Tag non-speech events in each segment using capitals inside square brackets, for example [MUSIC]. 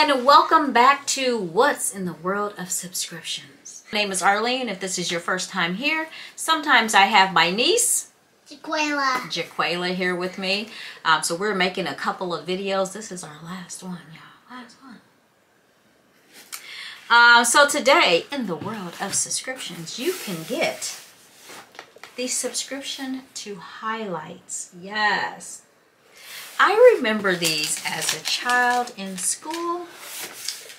and welcome back to What's in the World of Subscriptions. My name is Arleen. If this is your first time here, sometimes I have my niece, Jaquela. Jaquela, here with me. Um, so we're making a couple of videos. This is our last one, y'all. Last one. Uh, so today, in the world of subscriptions, you can get the subscription to highlights. Yes. I remember these as a child in school.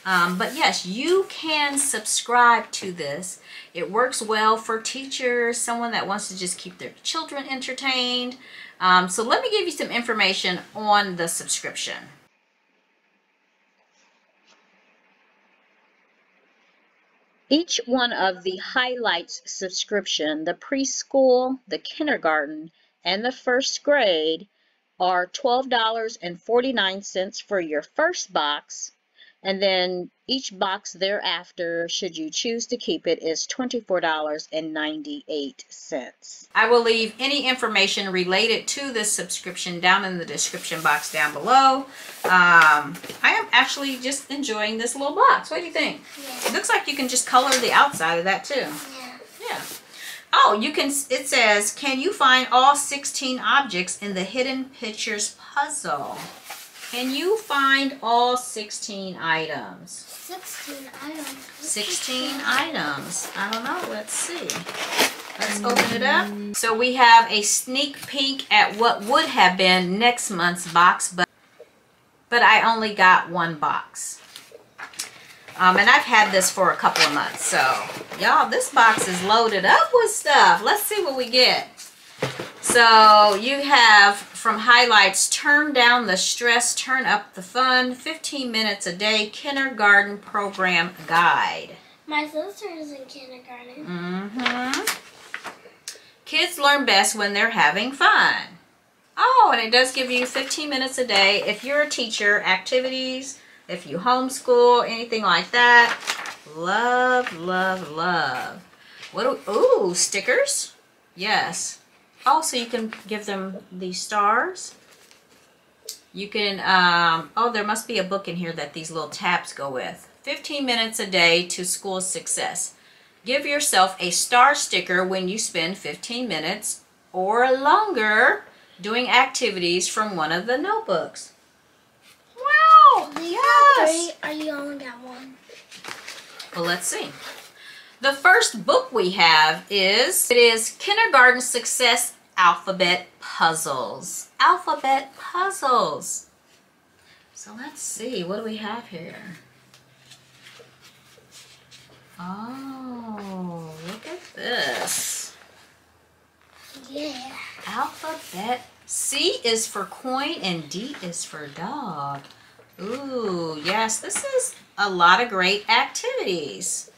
Um, but yes, you can subscribe to this. It works well for teachers, someone that wants to just keep their children entertained. Um, so let me give you some information on the subscription. Each one of the highlights subscription, the preschool, the kindergarten, and the first grade are $12.49 for your first box and then each box thereafter, should you choose to keep it, is $24.98. I will leave any information related to this subscription down in the description box down below. Um, I am actually just enjoying this little box. What do you think? Yeah. It looks like you can just color the outside of that too. Yeah. Yeah. Oh, you can, it says, can you find all 16 objects in the hidden pictures puzzle? Can you find all 16 items? 16 items. 16 items. I don't know. Let's see. Let's open it up. So we have a sneak peek at what would have been next month's box, but but I only got one box. Um, and I've had this for a couple of months. So, y'all, this box is loaded up with stuff. Let's see what we get. So, you have from highlights, turn down the stress, turn up the fun, 15 minutes a day, kindergarten program guide. My sister is in kindergarten. Mm-hmm. Kids learn best when they're having fun. Oh, and it does give you 15 minutes a day. If you're a teacher, activities, if you homeschool, anything like that. Love, love, love. What do, ooh, stickers? Yes. Oh, so you can give them these stars. You can, um, oh, there must be a book in here that these little tabs go with. 15 minutes a day to school success. Give yourself a star sticker when you spend 15 minutes or longer doing activities from one of the notebooks. Wow! Yes. three or you only got one? Well, let's see. The first book we have is, it is Kindergarten Success Alphabet Puzzles. Alphabet Puzzles. So let's see, what do we have here? Oh, look at this. Yeah. Alphabet. C is for coin and D is for dog. Ooh, yes, this is a lot of great activities.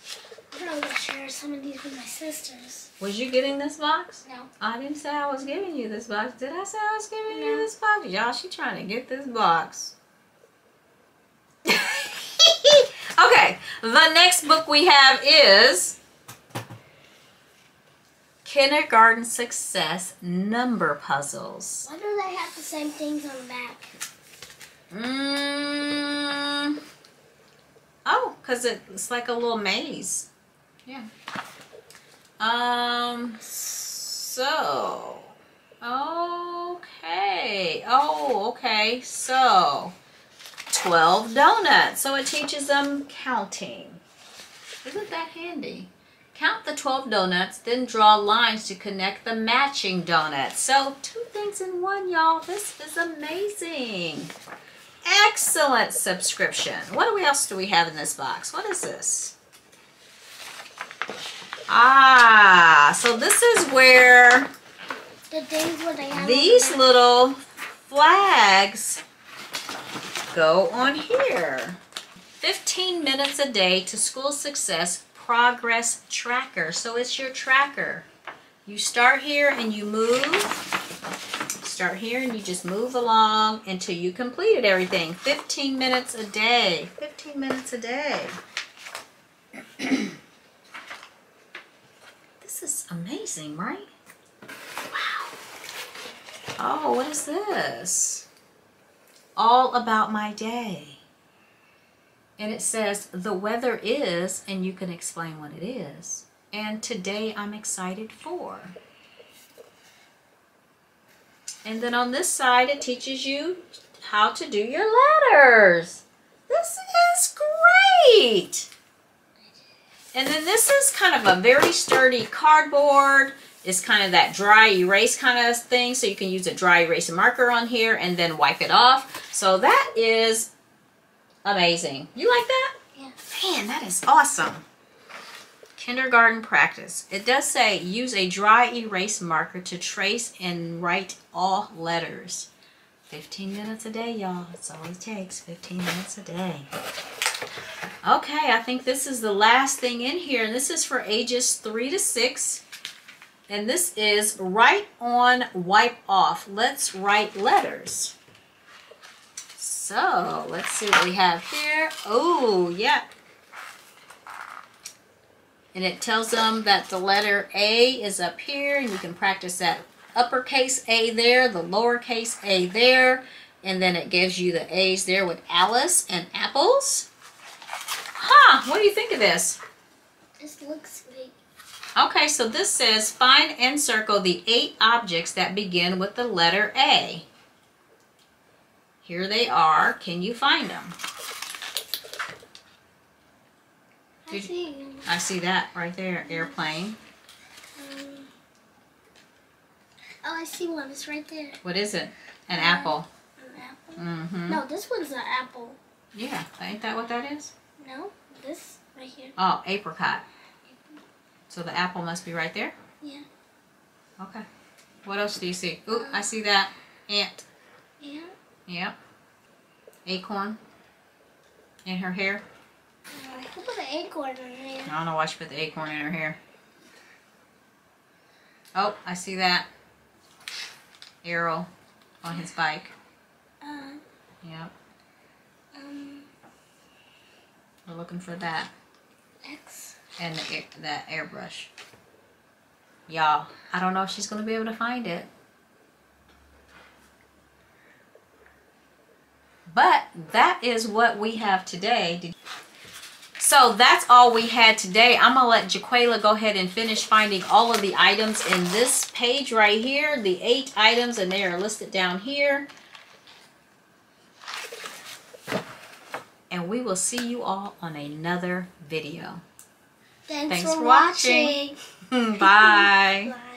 I'm going to share some of these with my sisters. Was you getting this box? No. I didn't say I was giving you this box. Did I say I was giving No. you this box? Y'all, she trying to get this box. [LAUGHS] okay, the next book we have is Kindergarten Success Number Puzzles. Why do they have the same things on the back? Mm. Oh, because it's like a little maze. Yeah. Um, so, okay. Oh, okay. So, 12 donuts. So it teaches them counting. Isn't that handy? Count the 12 donuts, then draw lines to connect the matching donuts. So, two things in one, y'all. This is amazing. Excellent subscription. What else do we have in this box? What is this? Ah, so this is where The things where they these the little flags go on here. 15 minutes a day to school success progress tracker. So it's your tracker. You start here and you move. Start here and you just move along until you completed everything. 15 minutes a day. 15 minutes a day. [CLEARS THROAT] this is amazing, right? Wow. Oh, what is this? All about my day. And it says the weather is, and you can explain what it is. And today I'm excited for. And then on this side, it teaches you how to do your letters. This is great. And then this is kind of a very sturdy cardboard. It's kind of that dry erase kind of thing. So you can use a dry erase marker on here and then wipe it off. So that is amazing. You like that? Yeah. Man, that is awesome. Kindergarten practice. It does say use a dry erase marker to trace and write all letters. 15 minutes a day, y'all. That's all it takes. 15 minutes a day. Okay, I think this is the last thing in here. And this is for ages 3 to 6. And this is write on, wipe off. Let's write letters. So, let's see what we have here. Oh, yeah. And it tells them that the letter A is up here, and you can practice that uppercase A there, the lowercase A there, and then it gives you the A's there with Alice and apples. What do you think of this? This looks big. Okay, so this says find and circle the eight objects that begin with the letter A. Here they are. Can you find them? I Did- see. I see that right there, airplane. Um, oh, I see one. It's right there. What is it? An Uh, apple. An apple. Mm-hmm. No, this one's an apple. Yeah, ain't that what that is? No, this right here. Oh, apricot. So the apple must be right there? Yeah. Okay. What else do you see? Ooh, I see that. Ant. Yeah. Yep. Acorn. In her hair. Uh, who put an acorn in there? I don't know why she put the acorn in her hair. Oh, I see that. Arrow on his bike. Uh, Yep. um, We're looking for that. X. And the, air- that airbrush. Y'all, I don't know if she's going to be able to find it. But that is what we have today. So that's all we had today. I'm going to let Jaquela go ahead and finish finding all of the items in this page right here. The eight items and they are listed down here. And we will see you all on another video. Thanks, Thanks for, for watching. watching. [LAUGHS] Bye. [LAUGHS] Bye.